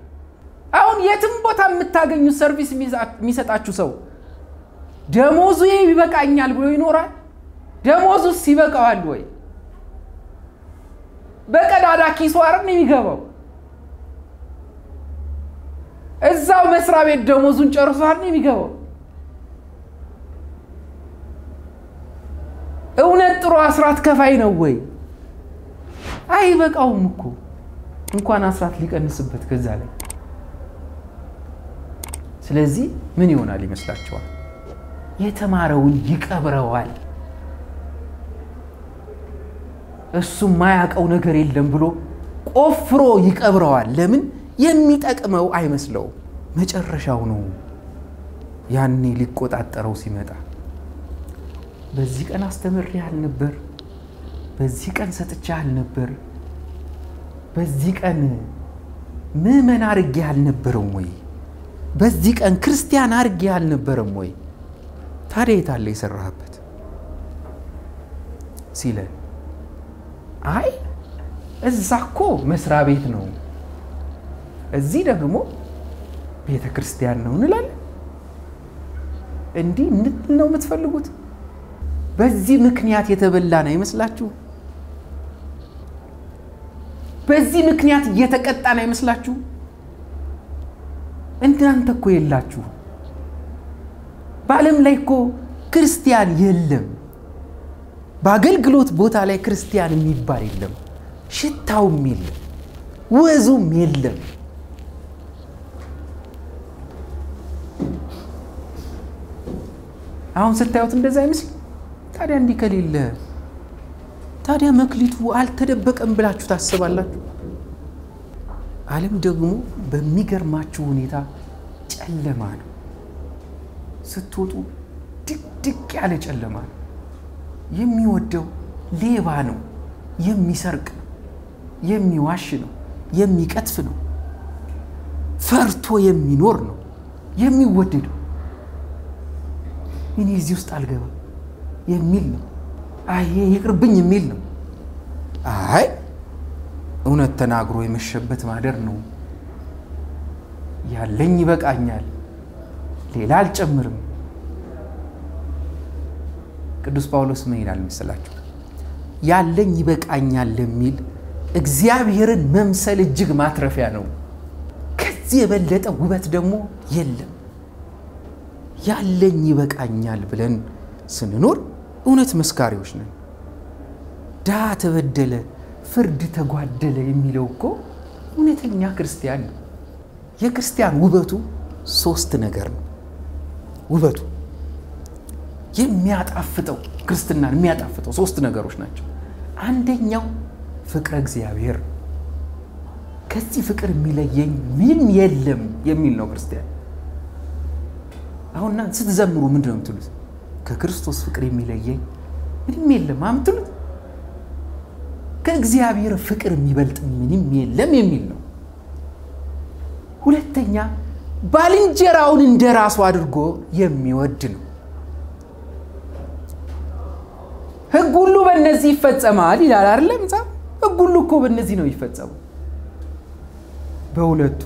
አሁን የትም ቦታ የምታገኙት ሰርቪስ የሚሰጣችሁ ሰው ደሞዙ ይበቃኛል ብሎ ይኖራል? ደሞዙስ ይበቃዋል ወይ? በቀዳዳ ኪሱ አይደል የሚገባው? እዛው መስሪያ ቤት ደሞዙን ነው የሚገባው። እውነት ጥሩ አስራት ከፋይ ነው ወይ? አይበቃውም እኮ እንኳን አስራት ሊቀንስበት ከዛ ላይ። ስለዚህ ምን ይሆናል ይመስላችኋል? የተማረውን ይቀብረዋል። እሱ የማያውቀው ነገር የለም ብሎ ቆፍሮ ይቀብረዋል። ለምን? የሚጠቅመው አይመስለውም። መጨረሻው ነው ያኔ ሊቆጣጠረው ሲመጣ በዚህ ቀን አስተምሬሃል ነበር፣ በዚህ ቀን ሰጥቼሃል ነበር፣ በዚህ ቀን ምዕመን አድርጌህ አልነበረም ወይ? በዚህ ቀን ክርስቲያን አድርጌህ አልነበረም ወይ? ታዲያ የት አለ የሰራህበት ሲለን፣ አይ እዛ እኮ መስሪያ ቤት ነው፣ እዚህ ደግሞ ቤተ ክርስቲያን ነው እንላለን። እንዲህ ነው የምትፈልጉት? በዚህ ምክንያት የተበላን አይመስላችሁ? በዚህ ምክንያት እየተቀጣን አይመስላችሁ? እናንተ እኮ የላችሁ። በዓለም ላይ እኮ ክርስቲያን የለም። በአገልግሎት ቦታ ላይ ክርስቲያን የሚባል የለም። ሽታውም የለም፣ ወዙም የለም። አሁን ስታዩት እንደዛ አይመስል ታዲያ እንዲህ ከሌለ ታዲያ መክሊቱ አልተደበቀም ብላችሁ ታስባላችሁ? ዓለም ደግሞ በሚገርማችሁ ሁኔታ ጨለማ ነው። ስትወጡ ድቅድቅ ያለ ጨለማ ነው። የሚወደው ሌባ ነው፣ የሚሰርቅ ነው፣ የሚዋሽ ነው፣ የሚቀጥፍ ነው፣ ፈርቶ የሚኖር ነው የሚወደደው። እኔ እዚህ ውስጥ አልገባም የሚል ነው። አይ ይቅርብኝ የሚል ነው። አይ እውነት ተናግሮ የመሸበት ማደር ነው። ያለኝ ይበቃኛል፣ ሌላ አልጨምርም። ቅዱስ ጳውሎስ ምን ይላል መሰላችሁ? ያለኝ ይበቃኛል ለሚል እግዚአብሔርን መምሰል እጅግ ማትረፊያ ነው። ከዚህ የበለጠ ውበት ደግሞ የለም። ያለኝ ይበቃኛል ብለን ስንኖር እውነት መስካሪዎች ነን። ድሃ ተበደለ፣ ፍርድ ተጓደለ የሚለው እኮ እውነተኛ ክርስቲያን ነው። የክርስቲያን ውበቱ ሶስት ነገር ነው። ውበቱ የሚያጣፍጠው ክርስትናን የሚያጣፍጠው ሶስት ነገሮች ናቸው። አንደኛው ፍቅረ እግዚአብሔር፣ ከዚህ ፍቅር የሚለየኝ ምንም የለም የሚል ነው ክርስቲያን። አሁን እናንተ ስትዘምሩ ምንድን ነው የምትሉት? ከክርስቶስ ፍቅር የሚለየኝ ምንም የለም አምትሉት። ከእግዚአብሔር ፍቅር የሚበልጥ ምንም የለም የሚል ነው። ሁለተኛ ባልንጀራውን እንደ ራሱ አድርጎ የሚወድ ነው። ሕግ ሁሉ በእነዚህ ይፈጸማል ይላል አይደለም? ሕግ ሁሉ እኮ በእነዚህ ነው ይፈጸሙ። በሁለቱ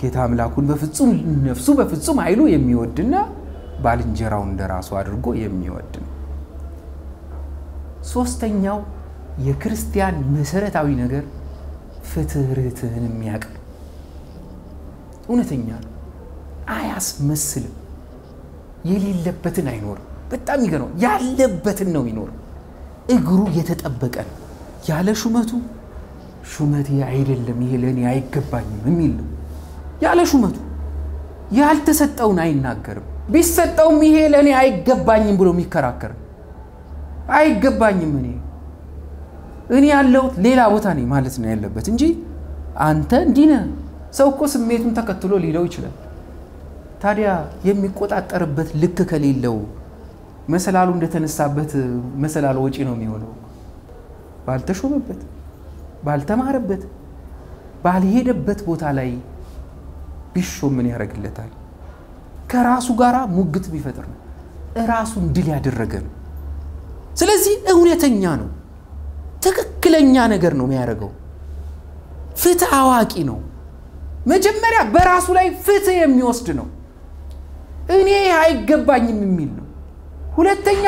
ጌታ አምላኩን በፍጹም ነፍሱ በፍጹም ኃይሉ የሚወድና ባልንጀራውን እንደ ራሱ አድርጎ የሚወድ ነው። ሶስተኛው የክርስቲያን መሰረታዊ ነገር ፍትህ ርትዕን የሚያውቅ ነው። እውነተኛ ነው፣ አያስመስልም። የሌለበትን አይኖርም። በጣም ይገርመው ያለበትን ነው የሚኖርም። እግሩ የተጠበቀ ነው። ያለ ሹመቱ ሹመቴ አይደለም ይሄ ለእኔ አይገባኝም የሚል ነው። ያለ ሹመቱ ያልተሰጠውን አይናገርም። ቢሰጠውም ይሄ ለእኔ አይገባኝም ብሎ የሚከራከር አይገባኝም፣ እኔ እኔ ያለሁት ሌላ ቦታ ነኝ ማለት ነው ያለበት እንጂ አንተ እንዲህ ነህ። ሰው እኮ ስሜቱን ተከትሎ ሊለው ይችላል። ታዲያ የሚቆጣጠርበት ልክ ከሌለው መሰላሉ እንደተነሳበት መሰላል ወጪ ነው የሚሆነው። ባልተሾመበት፣ ባልተማረበት፣ ባልሄደበት ቦታ ላይ ቢሾም ምን ያደርግለታል? ከራሱ ጋር ሙግት ቢፈጥር ነው። እራሱን ድል ያደረገ ነው። ስለዚህ እውነተኛ ነው። ትክክለኛ ነገር ነው የሚያደርገው። ፍትህ አዋቂ ነው። መጀመሪያ በራሱ ላይ ፍትህ የሚወስድ ነው። እኔ አይገባኝም የሚል ነው። ሁለተኛ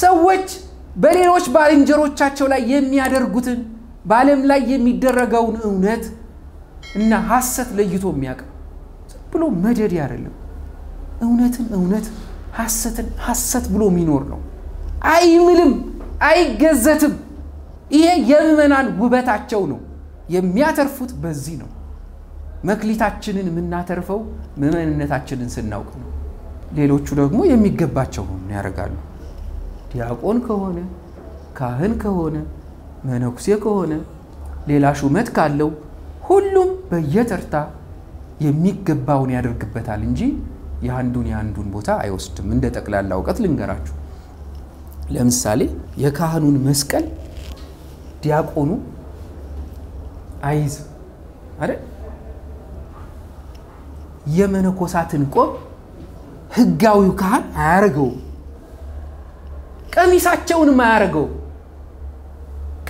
ሰዎች በሌሎች ባልንጀሮቻቸው ላይ የሚያደርጉትን በዓለም ላይ የሚደረገውን እውነት እና ሐሰት ለይቶ የሚያውቅ ብሎ መደድ አይደለም። እውነትን እውነት ሐሰትን ሐሰት ብሎ የሚኖር ነው። አይምልም፣ አይገዘትም። ይሄ የምዕመናን ውበታቸው ነው። የሚያተርፉት በዚህ ነው። መክሊታችንን የምናተርፈው ምዕመንነታችንን ስናውቅ ነው። ሌሎቹ ደግሞ የሚገባቸውን ያደርጋሉ። ዲያቆን ከሆነ ካህን ከሆነ መነኩሴ ከሆነ ሌላ ሹመት ካለው ሁሉም በየተርታ የሚገባውን ያደርግበታል እንጂ የአንዱን የአንዱን ቦታ አይወስድም። እንደ ጠቅላላ እውቀት ልንገራችሁ። ለምሳሌ የካህኑን መስቀል ዲያቆኑ አይዝም አይደል? የመነኮሳትን ቆብ ሕጋዊው ካህን አያደርገውም። ቀሚሳቸውንም አያደርገው።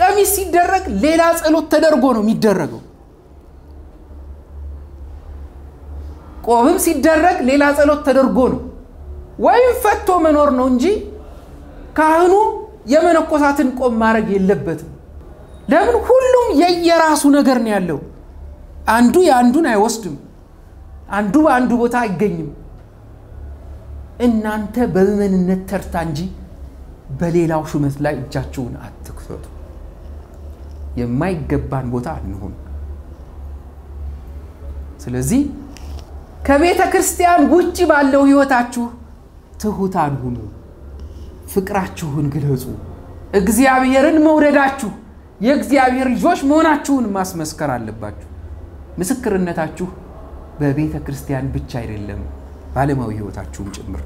ቀሚስ ሲደረግ ሌላ ጸሎት ተደርጎ ነው የሚደረገው። ቆብም ሲደረግ ሌላ ጸሎት ተደርጎ ነው ወይም ፈቶ መኖር ነው እንጂ ካህኑ የመነኮሳትን ቆብ ማድረግ የለበትም። ለምን? ሁሉም የየራሱ ነገር ነው ያለው። አንዱ የአንዱን አይወስድም። አንዱ በአንዱ ቦታ አይገኝም። እናንተ በምዕመንነት ተርታ እንጂ በሌላው ሹመት ላይ እጃችሁን አትክፈቱ። የማይገባን ቦታ አንሁን። ስለዚህ ከቤተ ክርስቲያን ውጭ ባለው ሕይወታችሁ ትሑታን ሁኑ፣ ፍቅራችሁን ግለጹ፣ እግዚአብሔርን መውደዳችሁ የእግዚአብሔር ልጆች መሆናችሁን ማስመስከር አለባችሁ። ምስክርነታችሁ በቤተ ክርስቲያን ብቻ አይደለም፣ በዓለማዊ ሕይወታችሁም ጭምር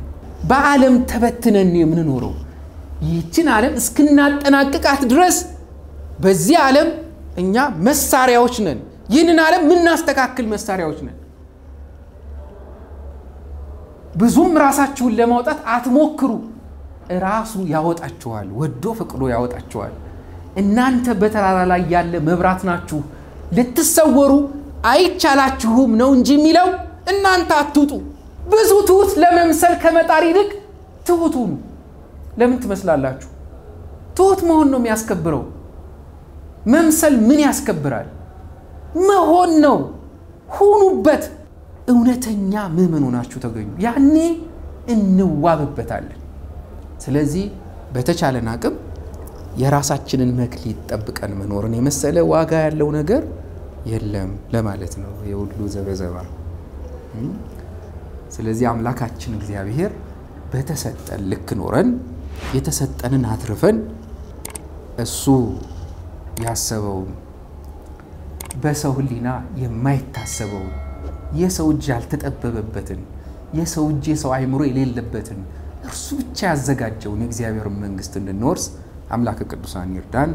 በዓለም ተበትነን የምንኖረው ይህችን ዓለም እስክናጠናቅቃት ድረስ በዚህ ዓለም እኛ መሳሪያዎች ነን። ይህንን ዓለም የምናስተካክል መሳሪያዎች ነን። ብዙም ራሳችሁን ለማውጣት አትሞክሩ። ራሱ ያወጣችኋል፣ ወዶ ፈቅዶ ያወጣችኋል። እናንተ በተራራ ላይ ያለ መብራት ናችሁ፣ ልትሰወሩ አይቻላችሁም ነው እንጂ የሚለው እናንተ አትውጡ። ብዙ ትሑት ለመምሰል ከመጣር ይልቅ ትሑት ሁኑ። ለምን ትመስላላችሁ? ትሑት መሆን ነው የሚያስከብረው። መምሰል ምን ያስከብራል? መሆን ነው። ሁኑበት። እውነተኛ ምዕመን ሆናችሁ ተገኙ። ያኔ እንዋብበታለን። ስለዚህ በተቻለን አቅም የራሳችንን መክሊት ጠብቀን መኖርን የመሰለ ዋጋ ያለው ነገር የለም ለማለት ነው የሁሉ ዘበዘባ። ስለዚህ አምላካችን እግዚአብሔር በተሰጠን ልክ ኖረን የተሰጠንን አትርፈን እሱ ያሰበውን በሰው ሕሊና የማይታሰበውን የሰው እጅ ያልተጠበበበትን የሰው እጅ የሰው አይምሮ የሌለበትን እርሱ ብቻ ያዘጋጀውን የእግዚአብሔርን መንግሥት እንድንወርስ አምላከ ቅዱሳን ይርዳን።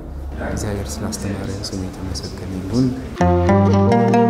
እግዚአብሔር ስላስተማረን ስሙ የተመሰገነ ይሁን።